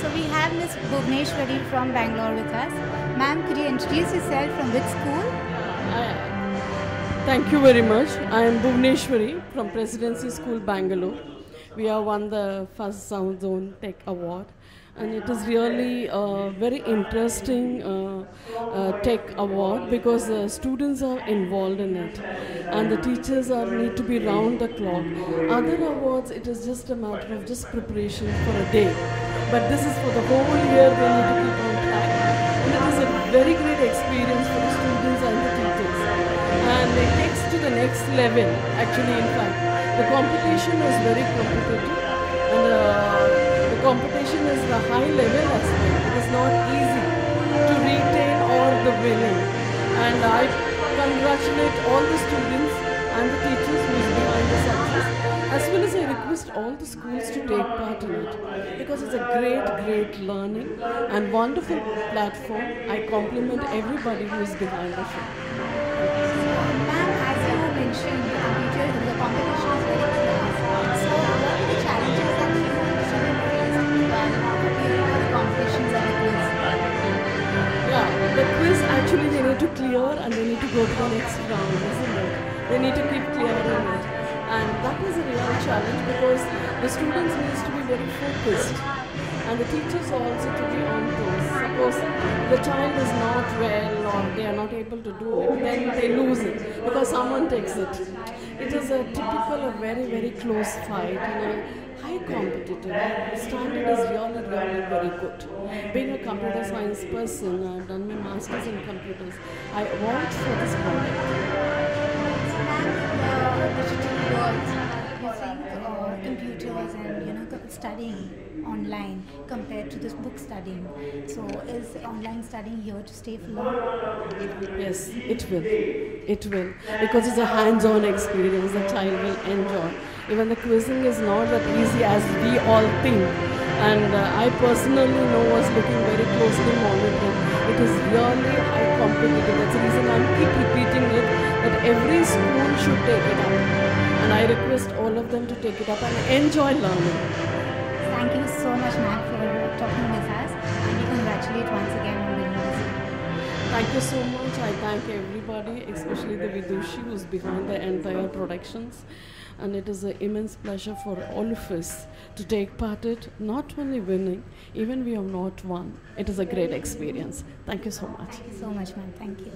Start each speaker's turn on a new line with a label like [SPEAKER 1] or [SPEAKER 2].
[SPEAKER 1] So we have Ms. Bhuvaneswari from Bangalore with us. Ma'am, could you introduce yourself from which school?
[SPEAKER 2] I- Thank you very much. I am Bhuvaneswari from Presidency School, Bangalore. We have won the first Sound Zone Tech Award, and it is really a very interesting uh, uh, tech award because the students are involved in it, and the teachers are need to be round the clock. Other awards, it is just a matter of just preparation for a day, but this is for the whole year. They need to keep on track, and it is a very great experience for the students and the teachers. And it takes to the next level actually in fact the competition is very competitive and uh, the competition is the high level as well it is not easy to retain all the winning. And i congratulate all the students and the teachers who is behind the success as well as i request all the schools to take part in it because it's a great great learning and wonderful platform. I compliment everybody who is behind the show.
[SPEAKER 1] Ma'am, as you mentioned,
[SPEAKER 2] go to the next round, isn't it? They need to keep clearing on it. And that was a real challenge because the students needs to be very focused and the teachers also to be on toes. Suppose the child is not well or they are not able to do it, then they lose it because someone takes it. It is a typical, a very, very close fight, and a high competitive. Standard is really, really very good. Being a computer science person, I've done my master's in computers. I vouch for this
[SPEAKER 1] in the digital world, you uh, computers and you know studying online compared to this book studying. So is online studying here to stay for long?
[SPEAKER 2] Yes, it will. It will. Because it's a hands on experience the child will enjoy. Even the quizzing is not that easy as we all think. And uh, I personally know was looking very closely monitoring. It is really high competitive. That's the reason I keep repeating it that every school should take it up. And I request all of them to take it up and enjoy learning.
[SPEAKER 1] Thank you so much, ma'am, for talking with us, and we congratulate once again on winning this.
[SPEAKER 2] Thank you so much. I thank everybody, especially the Vidushi who's behind the entire productions. And it is an immense pleasure for all of us to take part in it, not only winning, even we have not won. It is a great experience. Thank you so much.
[SPEAKER 1] Thank you so much, ma'am. Thank you.